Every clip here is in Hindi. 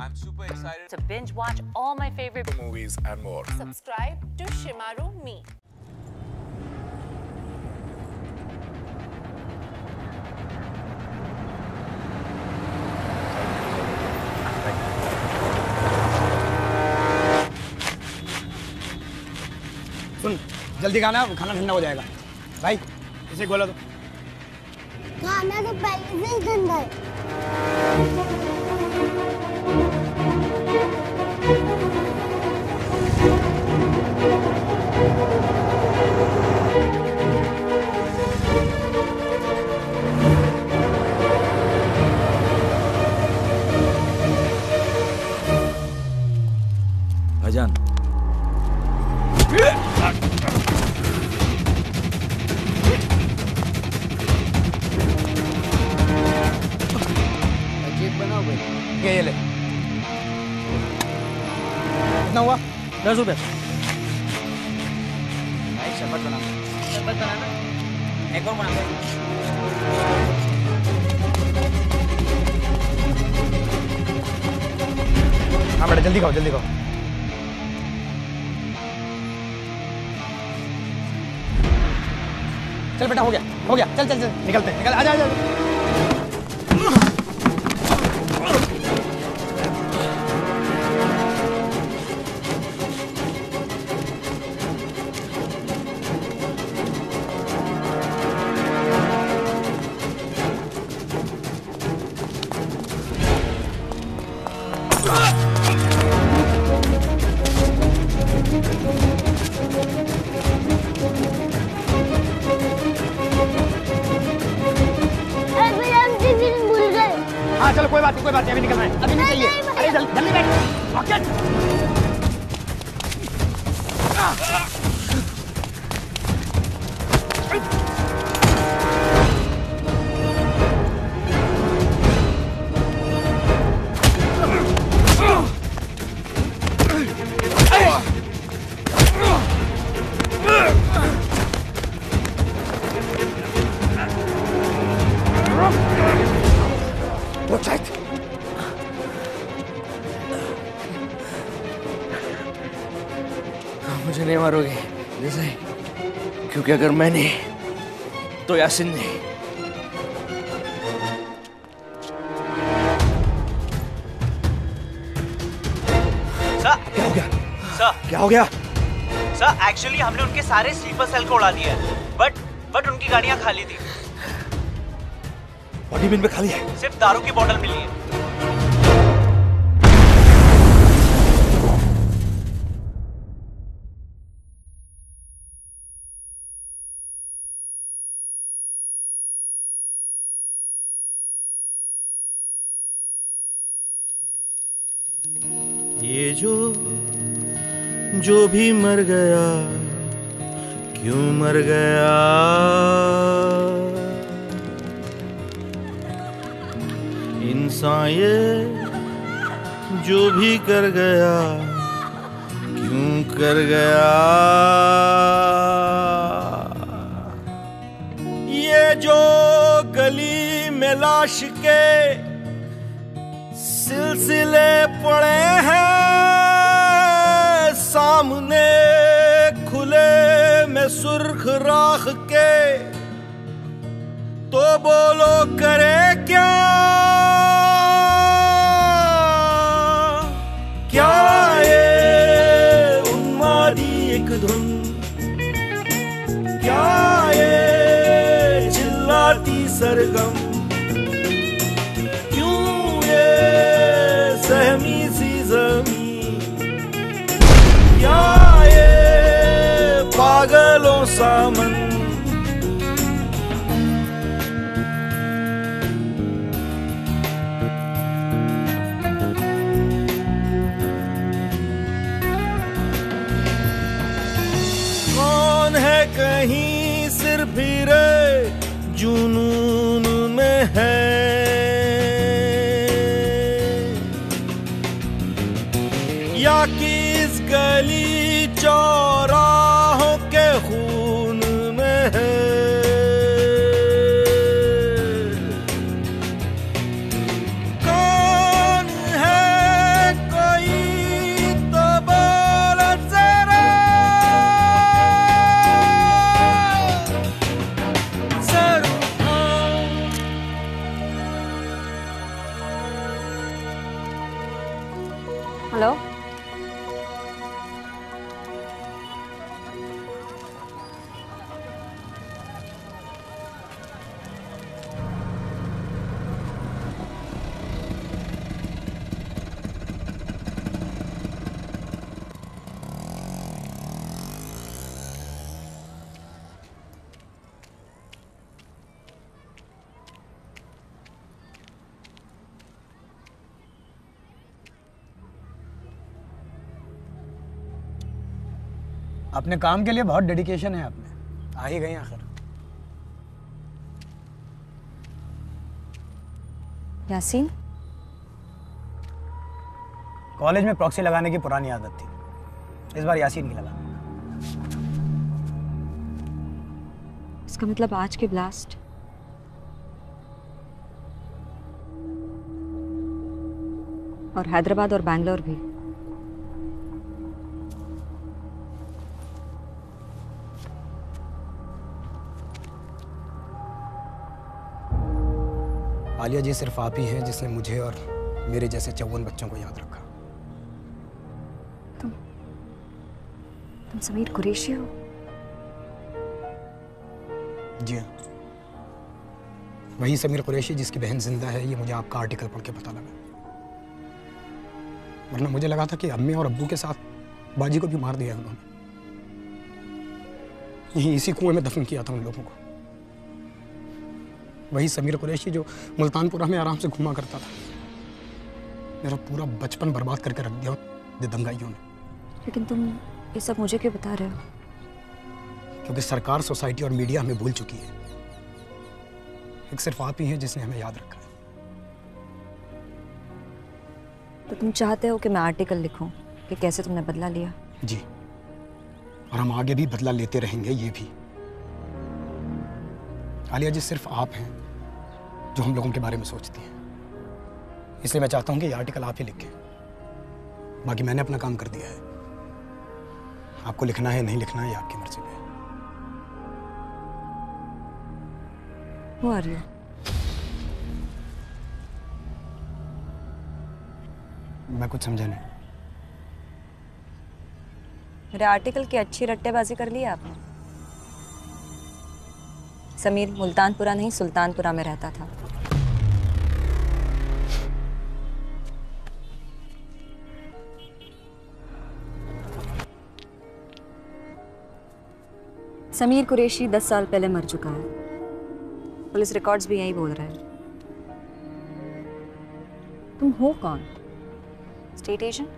I'm super excited to binge watch all my favorite movies and more. Subscribe to Shimaru Me. सुन जल्दी खाना खाना ठंडा हो जाएगा भाई इसे खोला तो खाना तो पहले से ठंडा है कितना हुआ? दस रुपये। भाई शरबत बना शरबत बनाना। एक और बना हाँ। बेटा जल्दी खाओ जल्दी खाओ। चल बेटा हो गया हो गया। चल चल चल निकलते निकल। आजा आजा Fuck it! Ah! ah. मुझे नहीं मारोगे? जैसे क्योंकि अगर मैंने तो यासिन ने। क्या हो गया? सर क्या हो गया? सर एक्चुअली हमने उनके सारे स्लीपर सेल को उड़ा दिया है। बट बट उनकी गाड़ियाँ खाली थी। बॉडी बिन में खाली है। सिर्फ़ दारू की बोतल मिली जो जो भी मर गया, क्यों मर गया? इंसान ये जो भी कर गया, क्यों कर गया? ये जो गली में लाश के सिलसिले पड़े हैं, सामने खुले में सुर्ख राख के। तो बोलो, करे क्या? क्या ये उन्मादी एक धुन? क्या ये चिल्लाती सरगम? कहीं सिर फिरे जुनून में है। या किस गली चौराहों अपने काम के लिए बहुत डेडिकेशन है आपने। आ ही गए आखिर। यासीन? कॉलेज में प्रॉक्सी लगाने की पुरानी आदत थी। इस बार यासीन की लगा। इसका मतलब आज के ब्लास्ट और हैदराबाद और बैंगलोर भी। आलिया जी सिर्फ़ आप ही हैं जिसने मुझे और मेरे जैसे चौवन बच्चों को याद रखा। तुम तुम समीर कुरैशी हो? जी हाँ। वही समीर कुरैशी जिसकी बहन ज़िंदा है ये मुझे आपका आर्टिकल पढ़ के पता लगा। वरना मुझे लगा था कि अम्मी और अब्बू के साथ बाजी को भी मार दिया है उन्होंने। यहीं इसी कुएँ में दफन किया था उन लोगों को। वही समीर कुरैशी जो मुल्तानपुरा में आराम से घुमा करता था। मेरा पूरा बचपन बर्बाद करके रख दिया दंगाइयों ने। लेकिन तुम ये सब मुझे क्यों बता रहे हो? क्योंकि सरकार सोसाइटी और मीडिया हमें भूल चुकी है। एक सिर्फ़ आप ही हैं जिसने हमें याद रखा है। तो तुम चाहते हो कि मैं आर्टिकल लिखूं कि कैसे तुमने बदला लिया? जी। और हम आगे भी बदला लेते रहेंगे ये भी। आलिया जी सिर्फ़ आप हैं जो हम लोगों के बारे में सोचती हैं। इसलिए मैं चाहता हूँ कि ये आर्टिकल आप ही लिखें। बाकी मैंने अपना काम कर दिया है। आपको लिखना है नहीं लिखना है ये आपकी मर्ज़ी पे Who are you? मैं कुछ समझा नहीं। मेरे आर्टिकल की अच्छी रट्टेबाजी कर ली है आपने। समीर मुल्तानपुरा नहीं, सुल्तानपुरा में रहता था। समीर कुरेशी दस साल पहले मर चुका है। पुलिस रिकॉर्ड्स भी यही बोल रहे हैं। तुम हो कौन? State agent?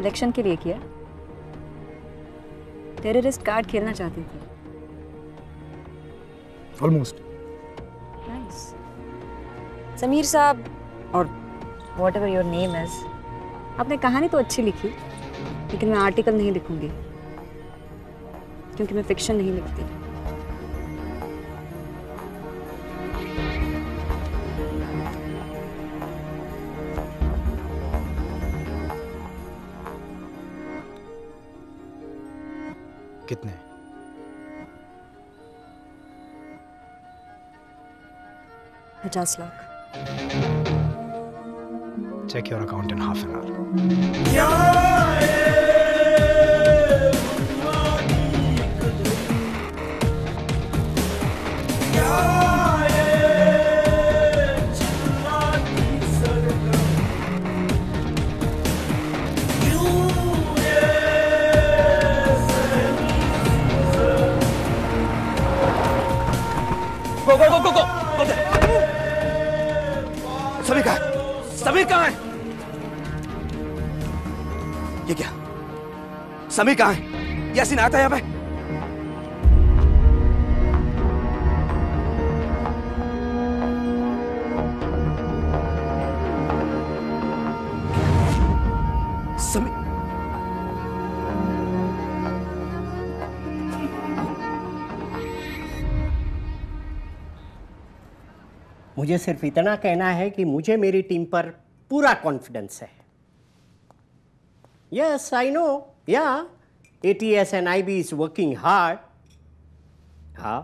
इलेक्शन के लिए किया? टेररिस्ट कार्ड खेलना चाहती थी। ऑलमोस्ट नाइस समीर साहब और whatever your name is आपने कहानी तो अच्छी लिखी लेकिन मैं आर्टिकल नहीं लिखूँगी क्योंकि मैं फिक्शन नहीं लिखती। कितने? 50 lakh. Check your account in half an hour. Sameer कहाँ है? यासीन आता है यहाँ पे। मुझे सिर्फ़ इतना कहना है कि मुझे मेरी टीम पर पूरा कॉन्फिडेंस है। Yes I know S N I B is working hard हाँ।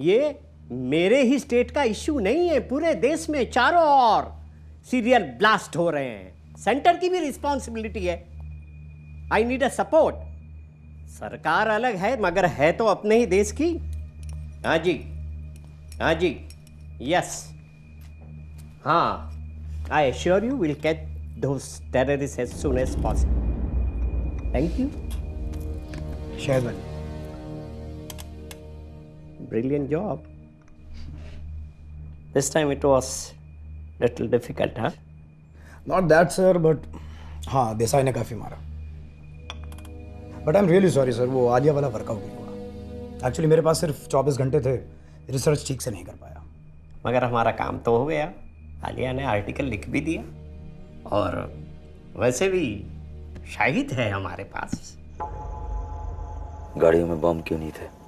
ये मेरे ही स्टेट का इश्यू नहीं है, पूरे देश में चारों ओर सीरियल ब्लास्ट हो रहे हैं। सेंटर की भी रिस्पॉन्सिबिलिटी है। आई नीड अ सपोर्ट सरकार अलग है, मगर है तो अपने ही देश की। हाँ जी। हाँ जी। यस हाँ। I assure you will catch those terrorist as soon as possible thank you भाई brilliant job. This time it was little difficult, huh? Not that sir but हाँ देसाई ने काफ़ी मारा। But I am really sorry sir वो आलिया वाला वर्कआउट नहीं हुआ। एक्चुअली मेरे पास सिर्फ़ चौबीस घंटे थे रिसर्च ठीक से नहीं कर पाया। मगर हमारा काम तो हो गया। आलिया ने आर्टिकल लिख भी दिया। और वैसे भी शाहिद है हमारे पास। गाड़ियों में बम क्यों नहीं थे?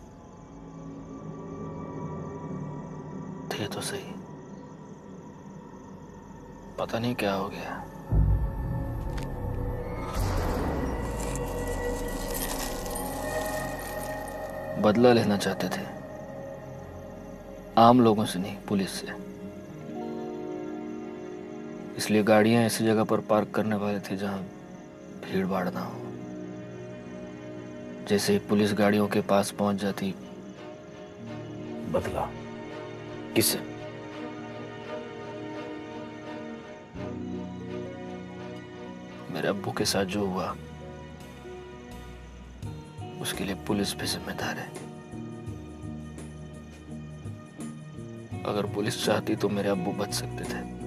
थे तो सही। पता नहीं क्या हो गया। बदला लेना चाहते थे। आम लोगों से नहीं पुलिस से। इसलिए गाड़ियाँ ऐसी जगह पर पार्क करने वाले थे जहाँ भीड़ भाड़ ना हो। जैसे ही पुलिस गाड़ियों के पास पहुँच जाती। बदला। किससे मेरे अब्बू के साथ जो हुआ उसके लिए पुलिस भी जिम्मेदार है। अगर पुलिस चाहती तो मेरे अब्बू बच सकते थे।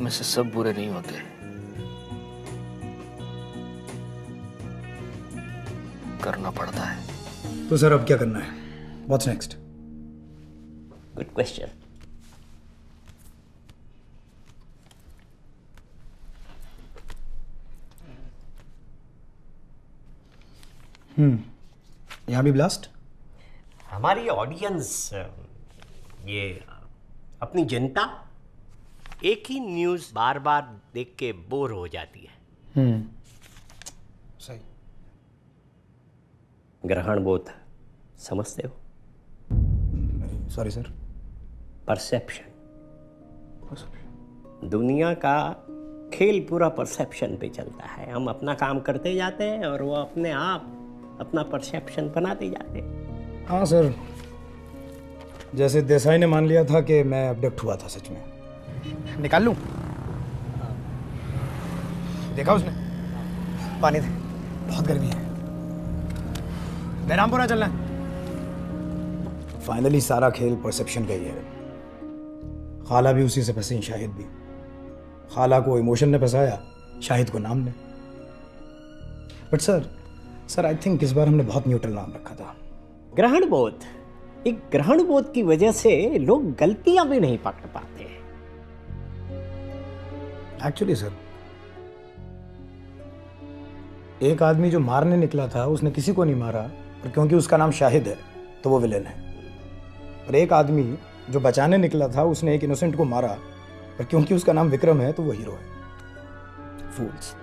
में से सब बुरे नहीं होते। करना पड़ता है। तो सर अब क्या करना है? What's next good question hmm यहाँ भी ब्लास्ट हमारी ऑडियंस ये अपनी जनता एक ही न्यूज़ बार बार देख के बोर हो जाती है। सही। ग्रहण बोध समझते हो? सॉरी सर परसेप्शन दुनिया का खेल पूरा परसेप्शन पे चलता है। हम अपना काम करते जाते हैं और वो अपने आप अपना परसेप्शन बनाते जाते हैं। हाँ सर जैसे देसाई ने मान लिया था कि मैं अपडेक्ट हुआ था सच में। निकाल लूँ? देखा उसने? पानी दे। बहुत गर्मी है। बहरामपुरा चलना है। फाइनली सारा खेल परसेप्शन का ही है। खाला भी उसी से फंसी शाहिद भी। खाला को इमोशन ने फंसाया शाहिद को नाम ने। But sir sir I think इस बार हमने बहुत न्यूट्रल नाम रखा था। ग्रहण बोध। एक ग्रहण बोध की वजह से लोग गलतियाँ भी नहीं पकड़ पाते। एक्चुअली सर एक आदमी जो मारने निकला था, उसने किसी को नहीं मारा पर क्योंकि उसका नाम शाहिद है तो वो विलेन है। और एक आदमी जो बचाने निकला था, उसने एक इनोसेंट को मारा, पर क्योंकि उसका नाम विक्रम है तो वो हीरो है। फूल्स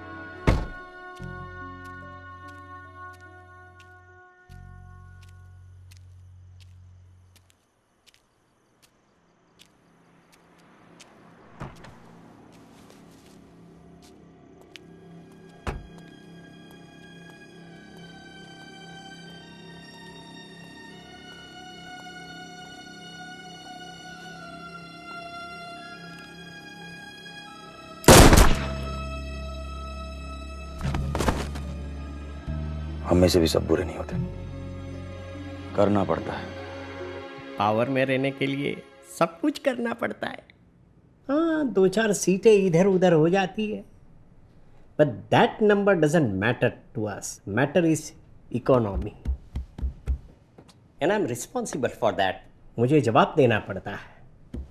हम में से भी सब बुरे नहीं होते। करना पड़ता है। पावर में रहने के लिए सब कुछ करना पड़ता है। हाँ दो चार सीटें इधर उधर हो जाती है। But that number doesn't matter to us matter is economy and I am responsible for that मुझे जवाब देना पड़ता है।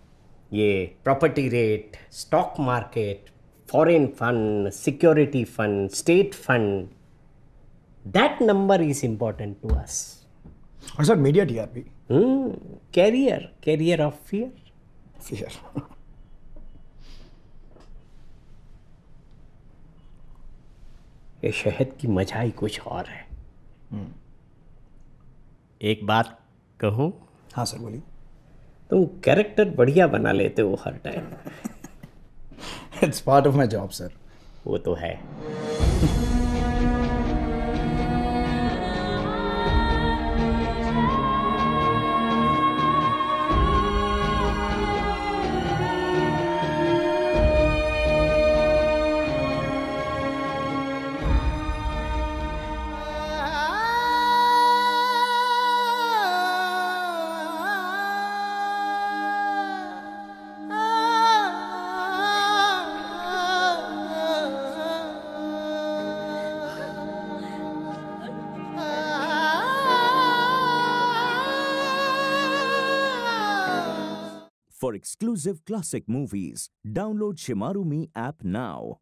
ये property rate stock market foreign fund security fund state fund that number is important to us और sir media TRP carrier carrier of fear fear ये शहद की मज़ा ही कुछ और है। एक बात कहूँ? हाँ सर बोलिए। तुम कैरेक्टर बढ़िया बना लेते हो हर time it's part of my job sir वो तो है। For exclusive classic movies, download Shimaru Me app now.